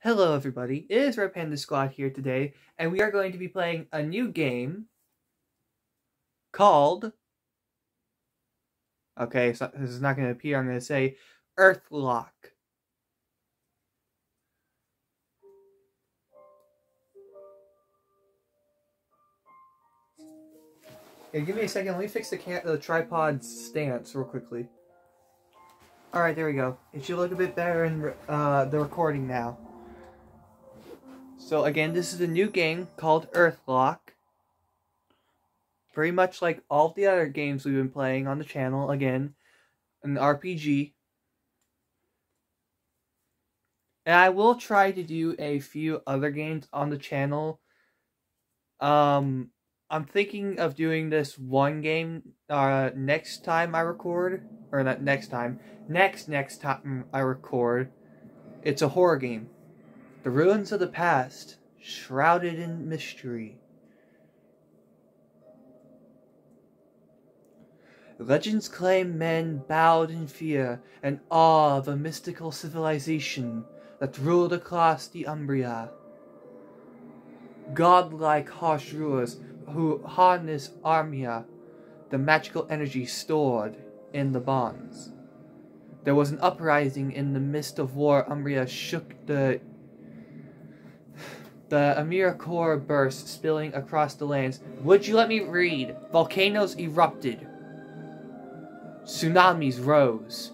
Hello everybody, it is Red Panda Squad here today, and we are going to be playing a new game called... Okay, so this is not going to appear, I'm going to say Earthlock. Yeah, give me a second, let me fix the, the tripod stance real quickly. Alright, there we go. It should look a bit better in uh, the recording now. So again, this is a new game called Earthlock. Very much like all the other games we've been playing on the channel, again, an RPG. And I will try to do a few other games on the channel. Um, I'm thinking of doing this one game uh, next time I record. Or not next time. Next, next time I record. It's a horror game. The ruins of the past, shrouded in mystery. Legends claim men bowed in fear and awe of a mystical civilization that ruled across the Umbria. Godlike harsh rulers who harness Armia, the magical energy stored in the bonds. There was an uprising in the midst of war. Umbria shook the the Amira core burst, spilling across the lands. Would you let me read? Volcanoes erupted. Tsunamis rose.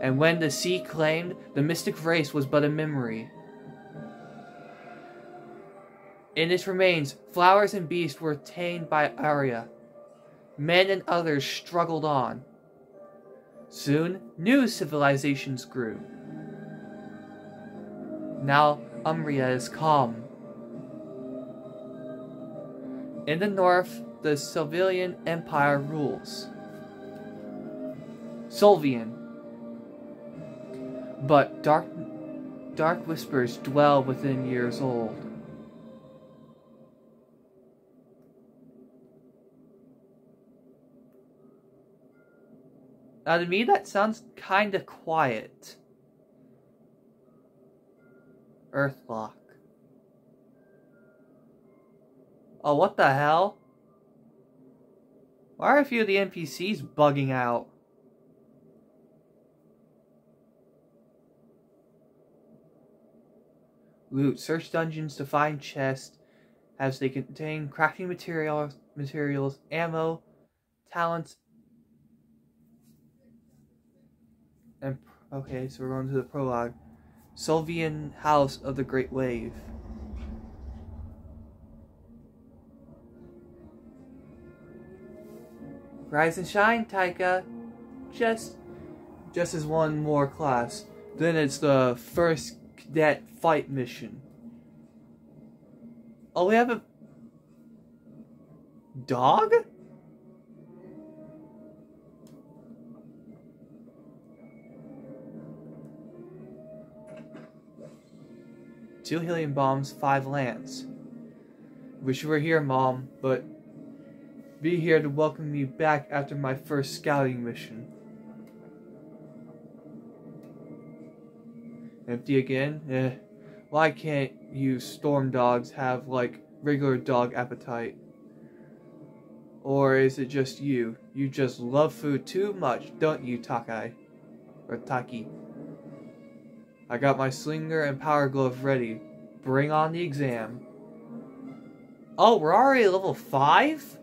And when the sea claimed, the mystic race was but a memory. In its remains, flowers and beasts were tamed by Arya. Men and others struggled on. Soon, new civilizations grew. Now Umbria is calm. In the north, the Solvian Empire rules. Solvian. But dark, dark whispers dwell within years old. Now to me that sounds kinda quiet. Earthlock. Oh, what the hell? Why are a few of the NPCs bugging out? Loot. Search dungeons to find chests as they contain crafting materials, materials, ammo, talents, and okay, so we're going to the prologue. Solvian House of the Great Wave. Rise and shine, Taika. Just, just as one more class. Then it's the first cadet fight mission. Oh, we have a dog? Two helium bombs, five lands. Wish you were here, Mom, but be here to welcome me back after my first scouting mission. Empty again? Eh. Why can't you storm dogs have, like, regular dog appetite? Or is it just you? You just love food too much, don't you, Takai? Or Taki? I got my slinger and power glove ready. Bring on the exam. Oh, we're already level 5?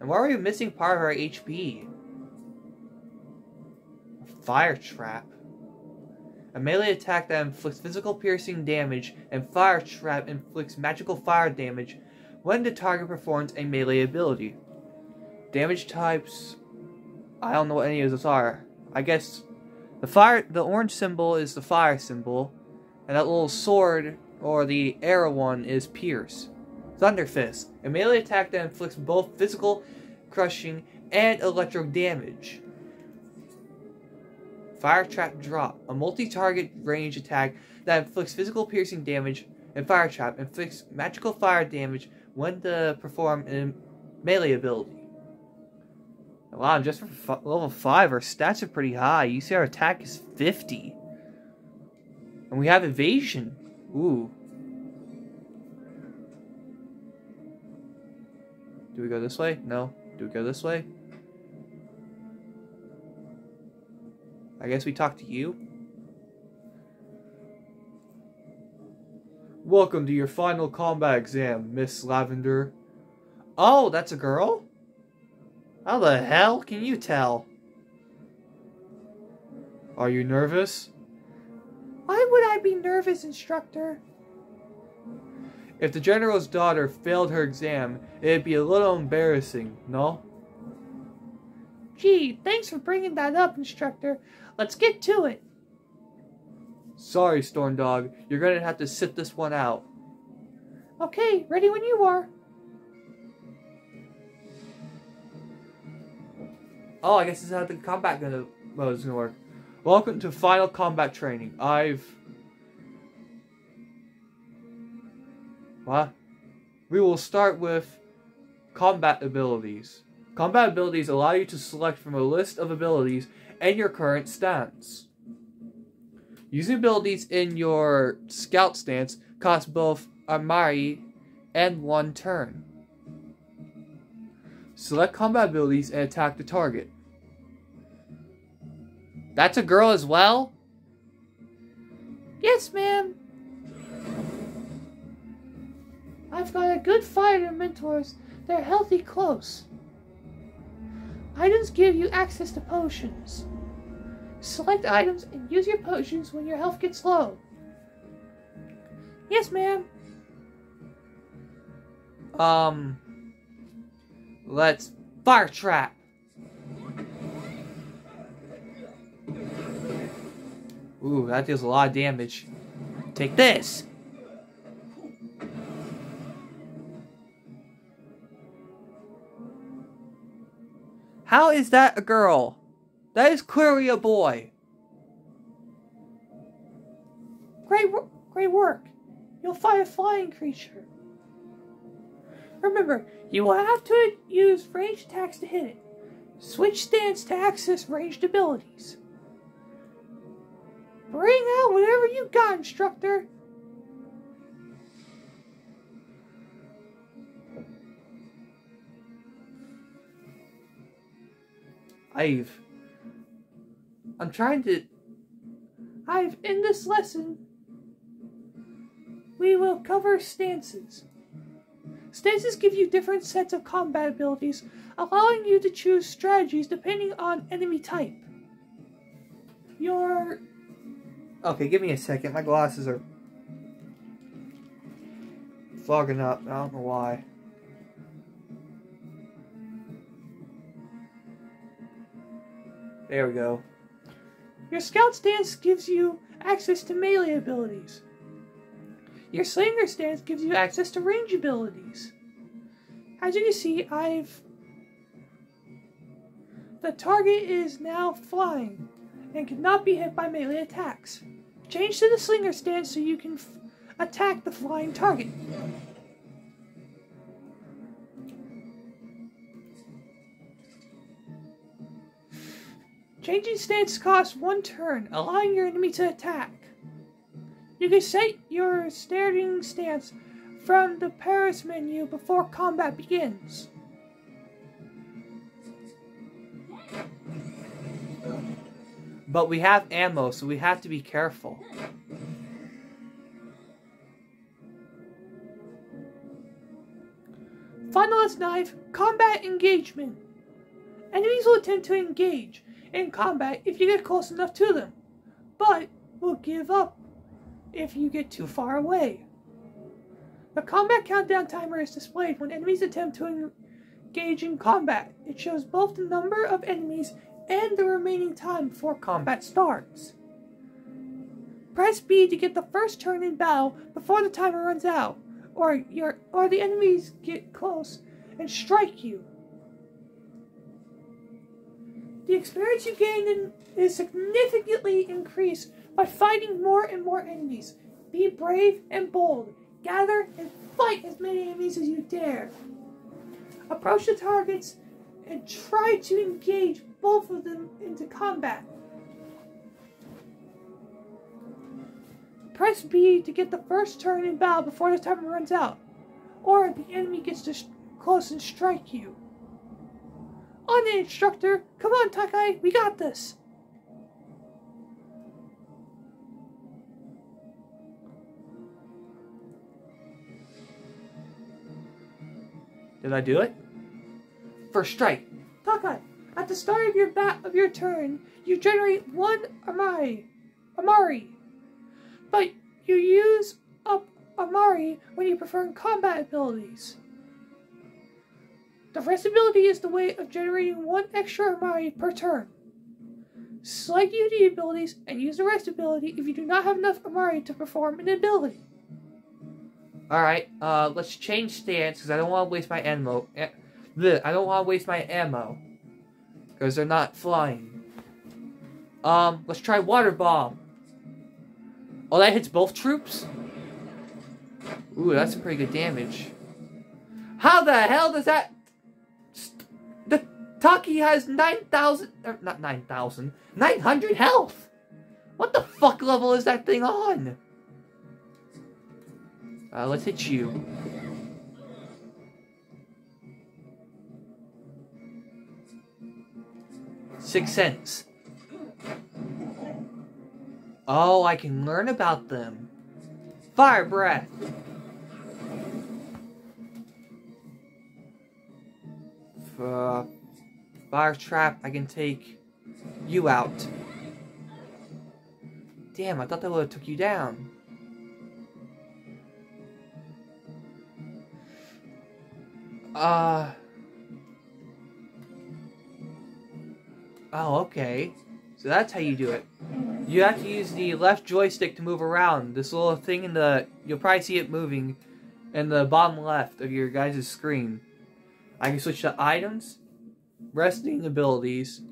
And why are we missing part of our HP? A fire trap. A melee attack that inflicts physical piercing damage and fire trap inflicts magical fire damage when the target performs a melee ability. Damage types... I don't know what any of those are. I guess the fire, the orange symbol is the fire symbol, and that little sword or the arrow one is pierce. Thunder Fist, a melee attack that inflicts both physical crushing and electro damage. Fire Trap Drop, a multi-target range attack that inflicts physical piercing damage, and Fire Trap inflicts magical fire damage when to perform a melee ability. Wow, just for level 5, our stats are pretty high. You see our attack is 50. And we have evasion. Ooh. Do we go this way? No. Do we go this way? I guess we talk to you. Welcome to your final combat exam, Miss Lavender. Oh, that's a girl? How the hell can you tell? Are you nervous? Why would I be nervous, instructor? If the general's daughter failed her exam, it'd be a little embarrassing, no? Gee, thanks for bringing that up, instructor. Let's get to it. Sorry, Storm Dog. You're gonna have to sit this one out. Okay, ready when you are. Oh, I guess this is how the combat gonna mode is gonna work. Welcome to Final Combat Training. I've what? We will start with combat abilities. Combat abilities allow you to select from a list of abilities and your current stance. Using abilities in your scout stance costs both a Mari and one turn. Select combat abilities and attack the target. That's a girl as well? Yes, ma'am. I've got a good fighter mentors. They're healthy close. Items give you access to potions. Select items and use your potions when your health gets low. Yes, ma'am. Um, let's fire trap. Ooh, that deals a lot of damage. Take this. How is that a girl? That is clearly a boy. Great, great work. You'll fight a flying creature. Remember, you will have to use ranged attacks to hit it. Switch stance to access ranged abilities. Bring out whatever you got, instructor. I've I'm trying to. I've in this lesson. We will cover stances. Stances give you different sets of combat abilities, allowing you to choose strategies depending on enemy type. Your. Okay, give me a second. My glasses are fogging up. I don't know why. There we go. Your scout stance gives you access to melee abilities. Your slinger stance gives you access to range abilities. As you can see, I've... The target is now flying and cannot be hit by melee attacks. Change to the slinger stance so you can attack the flying target. Changing stance costs one turn, allowing your enemy to attack. You can set your starting stance from the Paris menu before combat begins. But we have ammo, so we have to be careful. Finalist knife, combat engagement. Enemies will attempt to engage, in combat if you get close enough to them, but will give up if you get too far away. The combat countdown timer is displayed when enemies attempt to engage in combat. It shows both the number of enemies and the remaining time before combat starts. Press B to get the first turn in battle before the timer runs out, or your or the enemies get close and strike you. The experience you gain is significantly increased by fighting more and more enemies. Be brave and bold. Gather and fight as many enemies as you dare. Approach the targets and try to engage both of them into combat. Press B to get the first turn in battle before the timer runs out, or the enemy gets close and strike you. On the instructor! Come on, Takai, we got this! Did I do it? First strike. Takai, at the start of your bat of your turn, you generate one Amari. Amari. But you use up Amari when you perform combat abilities. The rest ability is the way of generating one extra Amari per turn. Select UD abilities and use the rest ability if you do not have enough Amari to perform an ability. Alright, uh, let's change stance because I don't want to waste my ammo. I don't want to waste my ammo. Because they're not flying. Um, let's try Water Bomb. Oh, that hits both troops? Ooh, that's pretty good damage. How the hell does that... The Taki has 9,000... Er, not 9,000. 900 health! What the fuck level is that thing on? Uh, let's hit you. Six cents. Oh, I can learn about them. Fire breath. Uh, fire trap, I can take you out. Damn, I thought that would have took you down. Uh. Oh, okay. So that's how you do it. You have to use the left joystick to move around. This little thing in the... You'll probably see it moving in the bottom left of your guys' screen. I can switch to items, resting abilities.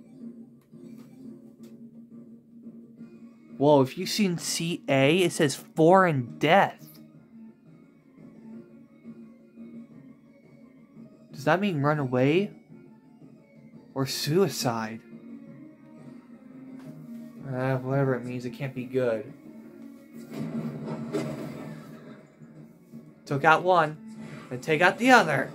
Whoa, if you've seen CA, it says foreign death. That mean run away? Or suicide? Uh, whatever it means, it can't be good. Took out one, then take out the other.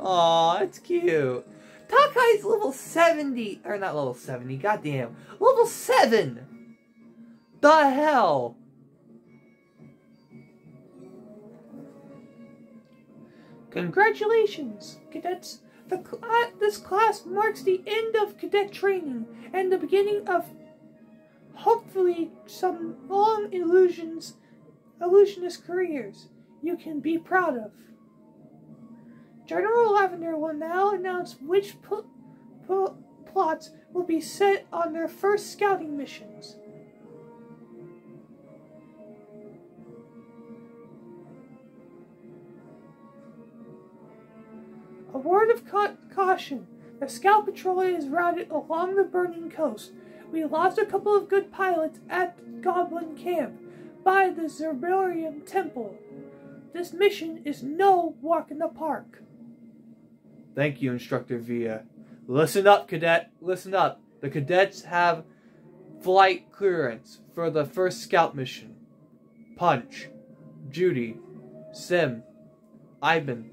Aw, it's cute. Takai's level 70, or not level 70, goddamn. Level 7! The hell? Congratulations, cadets! Cl this class marks the end of cadet training and the beginning of hopefully some long illusions, illusionist careers you can be proud of. General Lavender will now announce which plots will be set on their first scouting missions. A word of ca caution. The scout patrol is routed along the burning coast. We lost a couple of good pilots at Goblin Camp by the Zerberium Temple. This mission is no walk in the park. Thank you, Instructor Via. Listen up, cadet. Listen up. The cadets have flight clearance for the first scout mission. Punch, Judy, Sim, Ivan,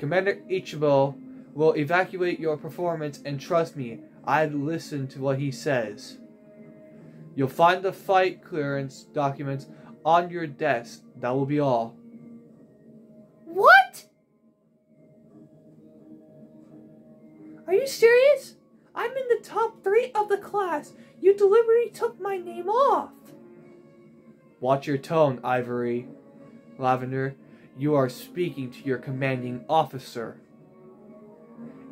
Commander Ichibo will evacuate your performance and trust me, I'd listen to what he says. You'll find the fight clearance documents on your desk. That will be all. What? Are you serious? I'm in the top three of the class. You deliberately took my name off. Watch your tone, Ivory. Lavender, you are speaking to your commanding officer.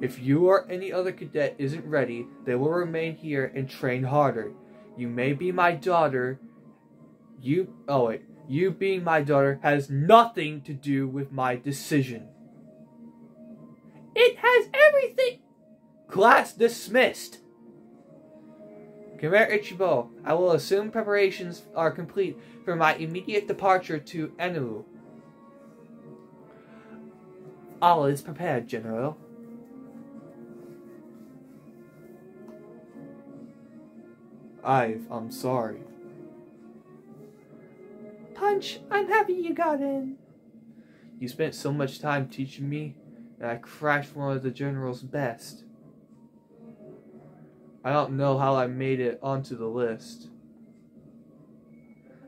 If you or any other cadet isn't ready, they will remain here and train harder. You may be my daughter. You, oh wait, you being my daughter has nothing to do with my decision. It has everything. Class dismissed. Commander Ichibo, I will assume preparations are complete for my immediate departure to Enu. All is prepared, General. Ive, I'm sorry. Punch, I'm happy you got in. You spent so much time teaching me, and I crashed one of the General's best. I don't know how I made it onto the list.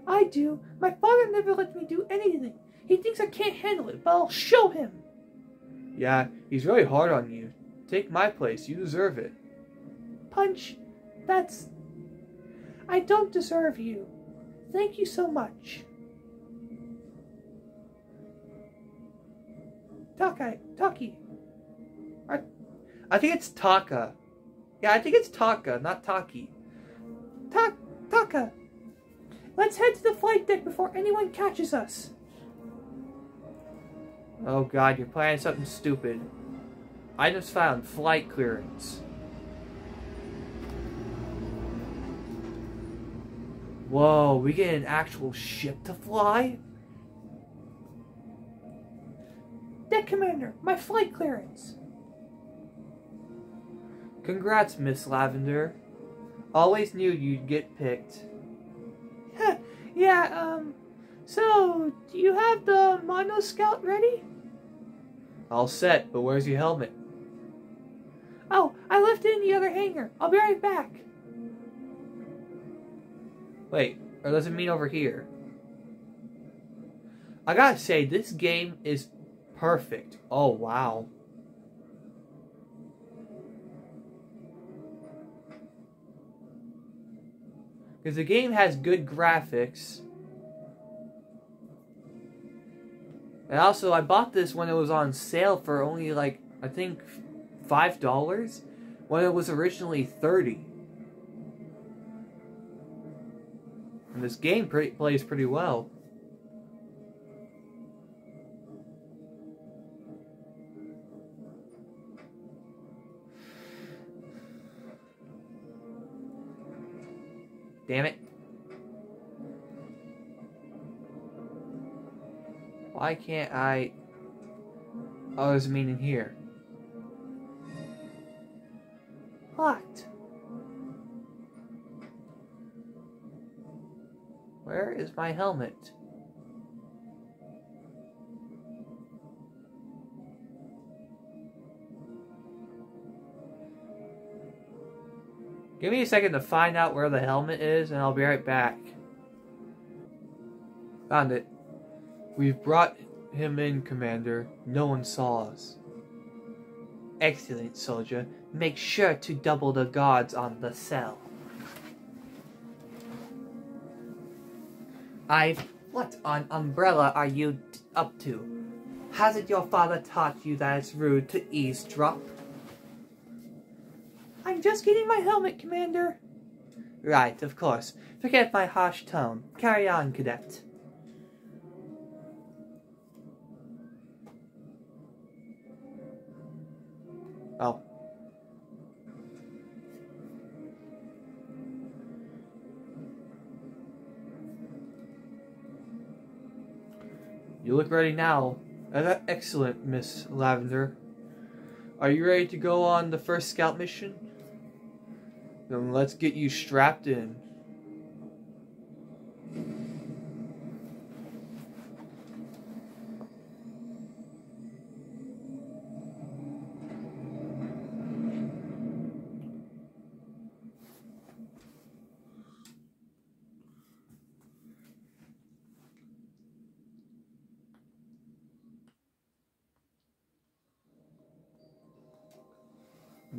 I do. My father never lets me do anything. He thinks I can't handle it, but I'll show him. Yeah, he's really hard on you. Take my place. You deserve it. Punch, that's. I don't deserve you. Thank you so much. Taki, Taki. I, I think it's Taka. Yeah, I think it's Taka, not Taki. Ta- Taka. Let's head to the flight deck before anyone catches us. Oh god, you're planning something stupid. I just found flight clearance. Whoa, we get an actual ship to fly? Deck Commander, my flight clearance. Congrats, Miss Lavender. Always knew you'd get picked. yeah, um, so, do you have the Mono Scout ready? All set, but where's your helmet? Oh, I left it in the other hangar. I'll be right back. Wait, or does it mean over here? I gotta say, this game is perfect. Oh, wow. Because the game has good graphics. And also, I bought this when it was on sale for only like, I think, $5 when it was originally 30 And this game plays pretty well. Damn it. Why can't I... Oh, there's a meaning here. Locked. Where is my helmet? Give me a second to find out where the helmet is, and I'll be right back. Found it. We've brought him in, Commander. No one saw us. Excellent, soldier. Make sure to double the guards on the cell. Ive, what on Umbra are you up to? Hasn't your father taught you that it's rude to eavesdrop? I'm just getting my helmet, Commander. Right, of course. Forget my harsh tone. Carry on, cadet. Oh. You look ready now. Uh, excellent, Miss Lavender. Are you ready to go on the first scout mission? Then let's get you strapped in.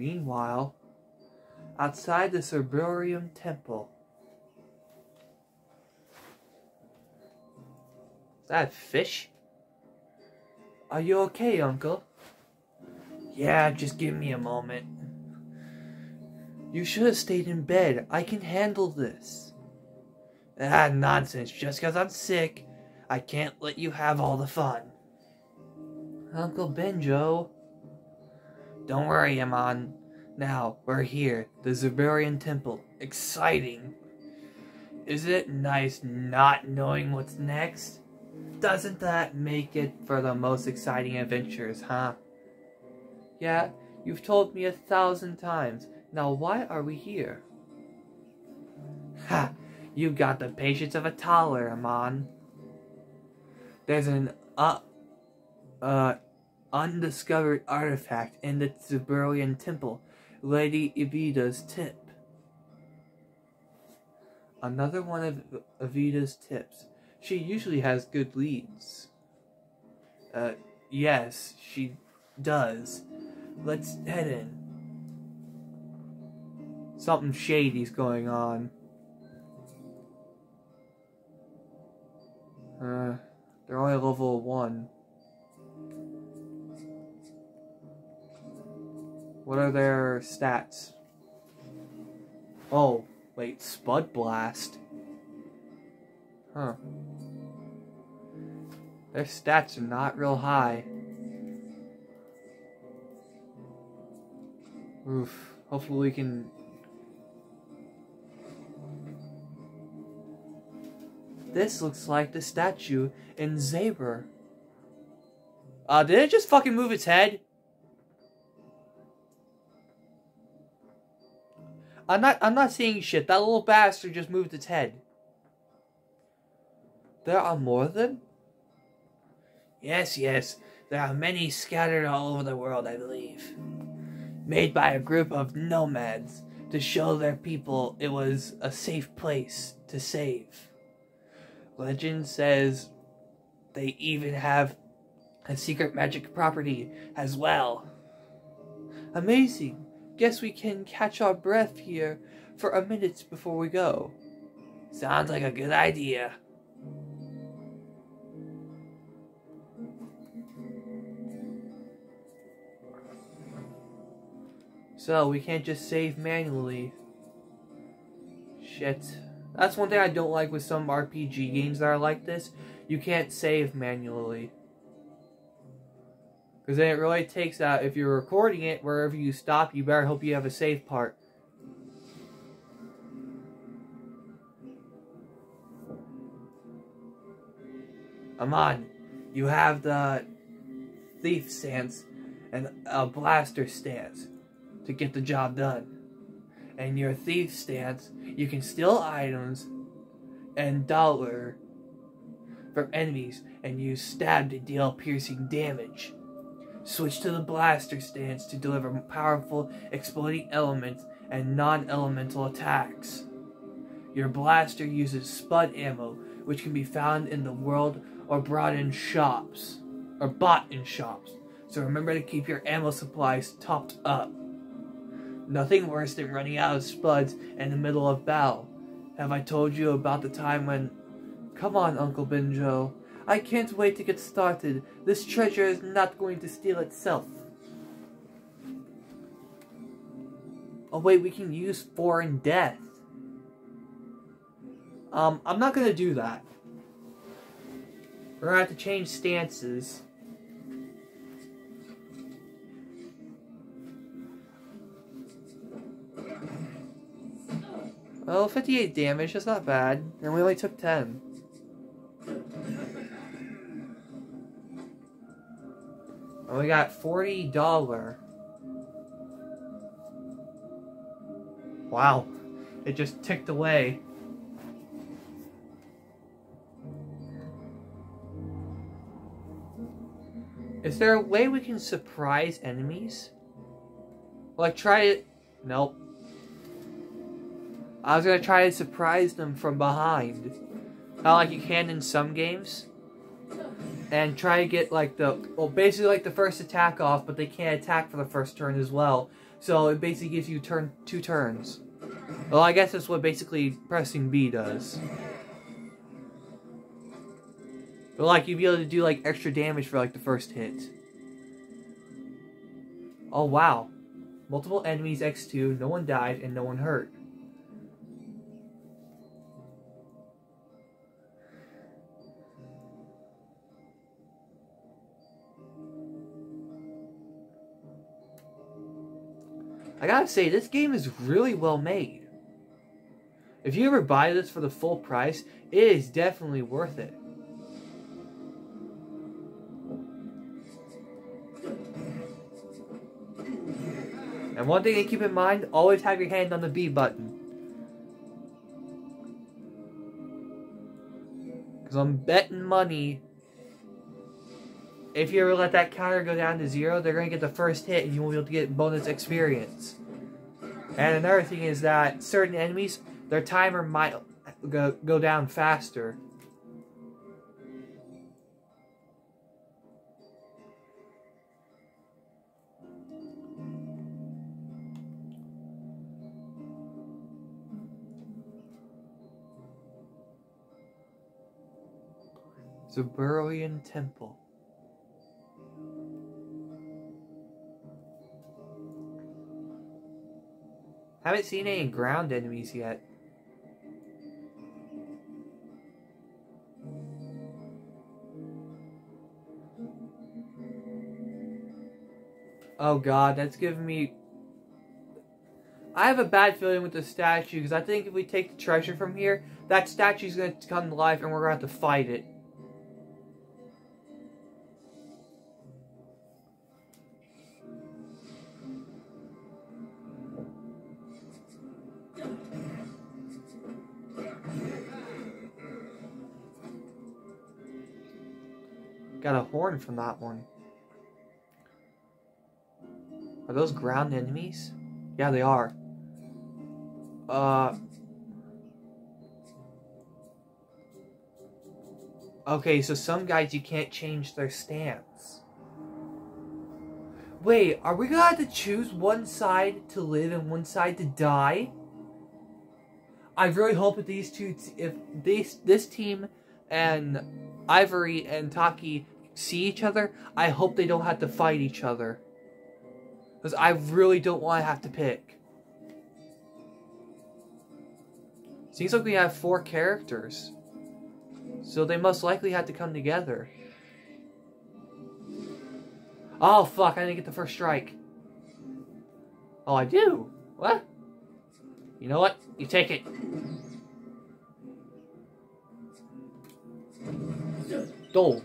Meanwhile, outside the Cerberium Temple. That fish? Are you okay, Uncle? Yeah, just give me a moment. You should have stayed in bed. I can handle this. Ah, nonsense. Just because I'm sick, I can't let you have all the fun. Uncle Benjo. Don't worry, Amon. Now, we're here, the Cerberian Temple. Exciting. Isn't it nice not knowing what's next? Doesn't that make it for the most exciting adventures, huh? Yeah, you've told me a thousand times. Now why are we here? Ha! You've got the patience of a toddler, Amon. There's an uh, uh, undiscovered artifact in the Tiburon Temple, Lady Evida's tip. Another one of Evida's tips. She usually has good leads. Uh, yes, she does. Let's head in. Something shady's going on. Uh, they're only level 1. What are their stats? Oh, wait, Spud Blast. Huh. Their stats are not real high. Oof. Hopefully we can... This looks like the statue in Zaber. Uh, did it just fucking move its head? I'm not I'm not seeing shit. That little bastard just moved its head. There are more of them? Yes, yes. There are many scattered all over the world, I believe. Made by a group of nomads to show their people it was a safe place to save. Legend says they even have a secret magic property as well. Amazing. Guess we can catch our breath here for a minute before we go. Sounds like a good idea. So, we can't just save manually. Shit. That's one thing I don't like with some RPG games that are like this. You can't save manually. Because then it really takes out, if you're recording it, wherever you stop, you better hope you have a safe part. Amon, you have the thief stance and a blaster stance to get the job done. And your thief stance, you can steal items and dollar from enemies and use stab to deal piercing damage. Switch to the blaster stance to deliver powerful exploding elements and non-elemental attacks. Your blaster uses spud ammo, which can be found in the world or brought in shops, or bought in shops. So remember to keep your ammo supplies topped up. Nothing worse than running out of spuds in the middle of battle. Have I told you about the time when... Come on, Uncle Benjo. I can't wait to get started. This treasure is not going to steal itself. Oh wait, we can use foreign death. Um, I'm not gonna do that. We're gonna have to change stances. Well, 58 damage, that's not bad. And we only took 10. And we got $40. Wow. It just ticked away. Is there a way we can surprise enemies? Like, try it. Nope. I was gonna try to surprise them from behind. Not like you can in some games. And try to get like the well basically like the first attack off, but they can't attack for the first turn as well. So it basically gives you turn two turns. Well I guess that's what basically pressing B does. But like you'd be able to do like extra damage for like the first hit. Oh wow. Multiple enemies X2, no one died, and no one hurt. I gotta say, this game is really well made. If you ever buy this for the full price, it is definitely worth it. And one thing to keep in mind, always have your hand on the B button. Because I'm betting money if you ever let that counter go down to zero, they're going to get the first hit and you won't be able to get bonus experience. And another thing is that certain enemies, their timer might go, go down faster. Zuburian Temple. Haven't seen any ground enemies yet. Oh god, that's giving me... I have a bad feeling with the statue, because I think if we take the treasure from here, that statue's going to come to life and we're going to have to fight it. Got a horn from that one. Are those ground enemies? Yeah, they are. Uh. Okay, so some guys you can't change their stance. Wait, are we gonna have to choose one side to live and one side to die? I really hope that these two, if this this team and Ivory and Taki see each other, I hope they don't have to fight each other. Because I really don't want to have to pick. Seems like we have four characters. So they most likely have to come together. Oh, fuck, I didn't get the first strike. Oh, I do? What? You know what? You take it. Dole.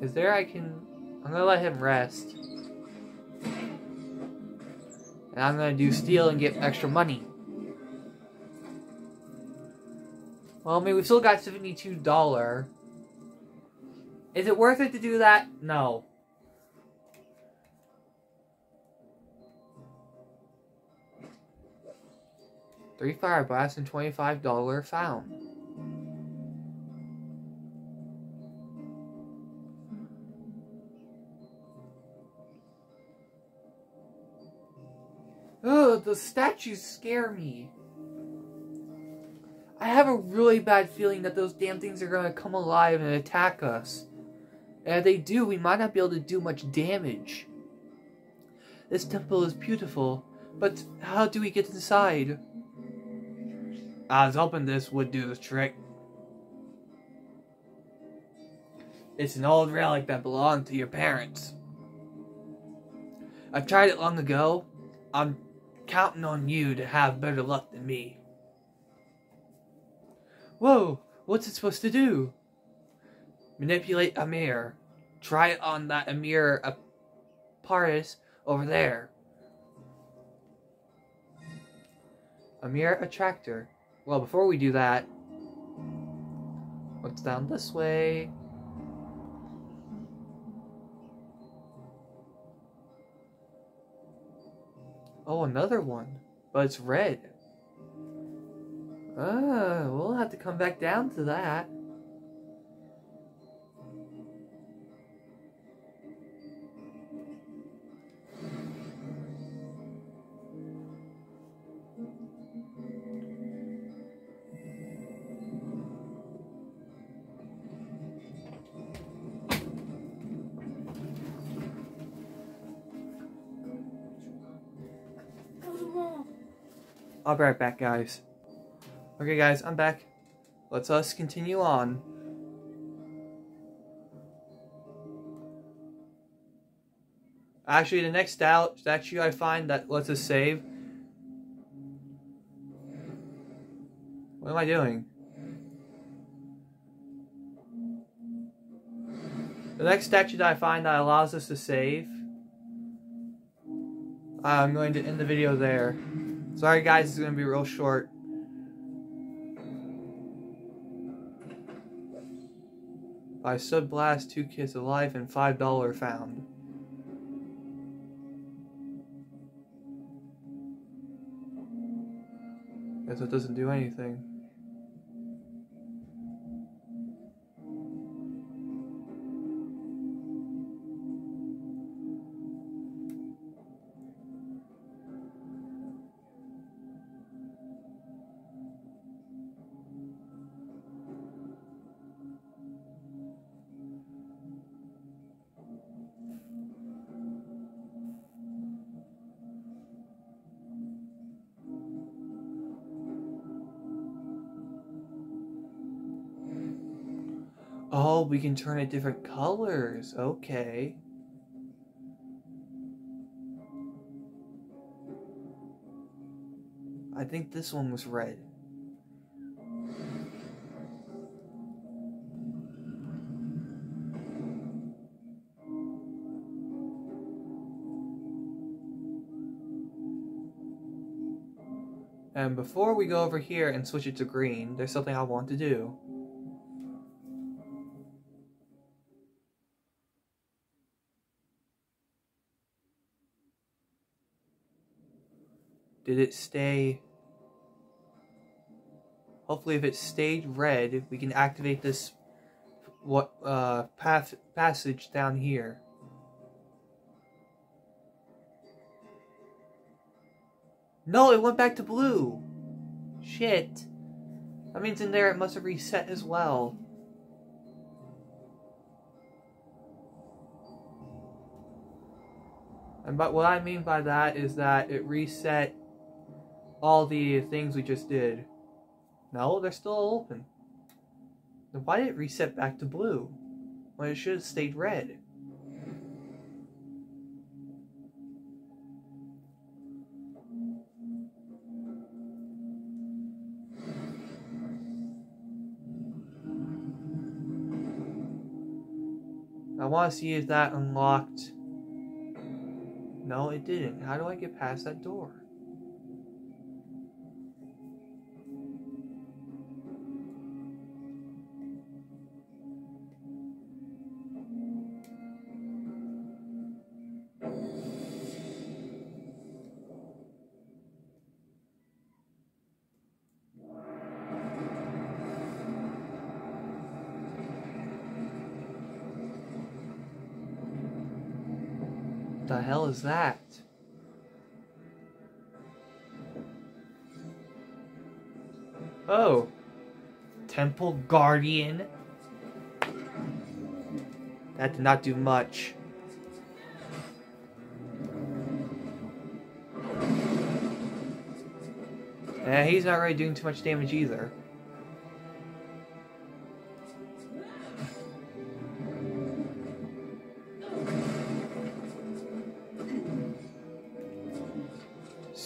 Is there I can... I'm gonna let him rest. And I'm gonna do steal and get extra money. Well, I mean, we've still got $72. Is it worth it to do that? No. Three fire blasts and $25 found. The statues scare me. I have a really bad feeling that those damn things are going to come alive and attack us. And if they do, we might not be able to do much damage. This temple is beautiful, but how do we get inside? I was hoping this would do the trick. It's an old relic that belonged to your parents. I tried it long ago. I'm counting on you to have better luck than me. Whoa, what's it supposed to do? Manipulate a mirror. Try it on that Amir Aparis over there. Amir Attractor. Well, before we do that, what's down this way? Oh, another one. But it's red. Ah, we'll have to come back down to that. I'll be right back, guys. Okay, guys, I'm back. Let's uh, us continue on. Actually, the next statue I find that lets us save. What am I doing? The next statue that I find that allows us to save. I'm going to end the video there. Sorry guys, it's going to be real short. By Sub Blast, two kids alive and $5 found. Guess it doesn't do anything. Oh, we can turn it different colors. Okay. I think this one was red. And before we go over here and switch it to green, there's something I want to do. It stay... Hopefully if it stayed red, we can activate this what uh path passage down here. No, it went back to blue. Shit. That means in there it must have reset as well. And but what I mean by that is that it reset all the things we just did. No, they're still open. Then why did it reset back to blue? When it should have stayed red. I want to see if that unlocked. No, it didn't. How do I get past that door? The hell is that? Oh. Temple Guardian. That did not do much. Yeah, he's not really doing too much damage either.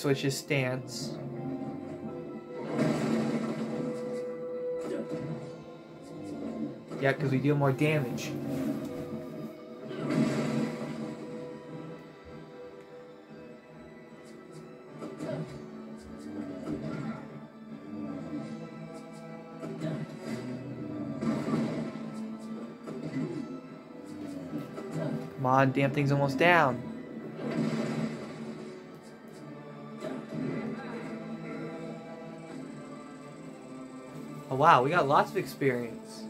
Switch his stance. Yeah, because we deal more damage. Come on, damn thing's almost down. Oh wow, we got lots of experience.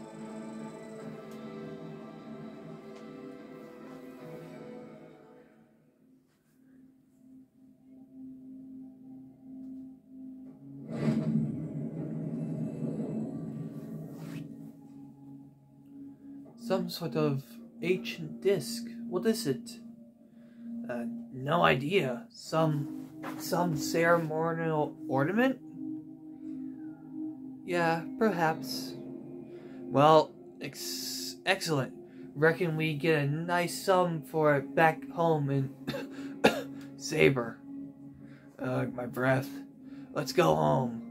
Some sort of ancient disc. What is it? Uh, no idea. Some some ceremonial ornament? Yeah, perhaps. Well, ex- excellent. Reckon we get a nice sum for it back home in Saber. Ugh, my breath. Let's go home.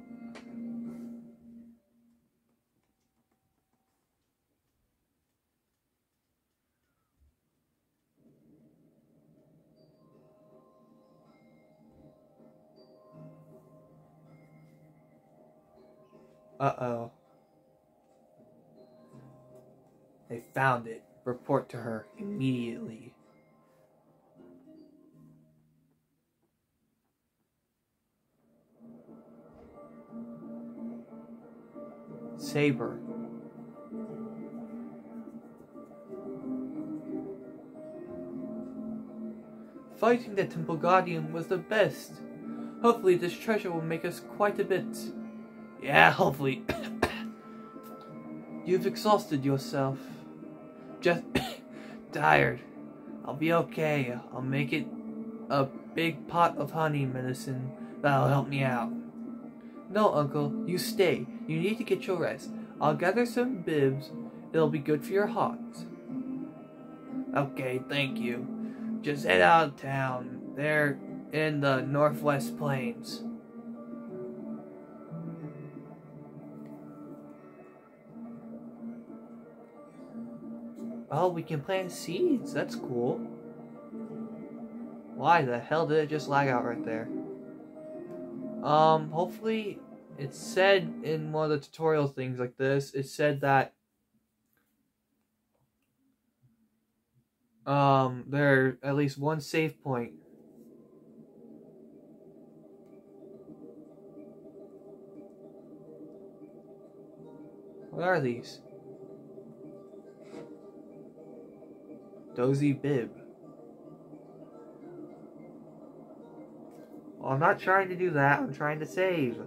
Uh-oh. They found it. Report to her immediately. Saber. Fighting the Temple Guardian was the best. Hopefully this treasure will make us quite a bit. Yeah, hopefully. You've exhausted yourself. Just tired. I'll be okay. I'll make it a big pot of honey medicine that'll help me out. No, Uncle, you stay. You need to get your rest. I'll gather some bibs. It'll be good for your heart. Okay, thank you. Just head out of town. They're in the Northwest Plains. Oh, we can plant seeds. That's cool. Why the hell did it just lag out right there? Um, hopefully it said in one of the tutorial things like this, it said that um there at least one save point. What are these? Dozy Bib. Well, I'm not trying to do that. I'm trying to save.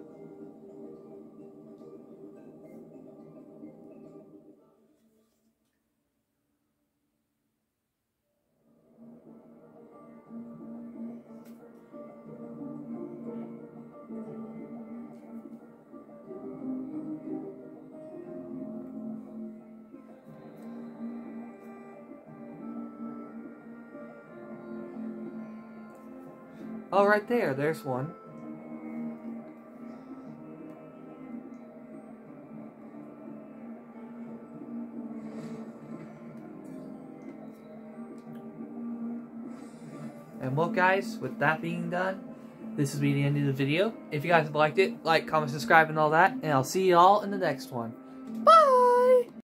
Right there. There's one. And well, guys, with that being done, this will be the end of the video. If you guys liked it, like, comment, subscribe, and all that. And I'll see you all in the next one.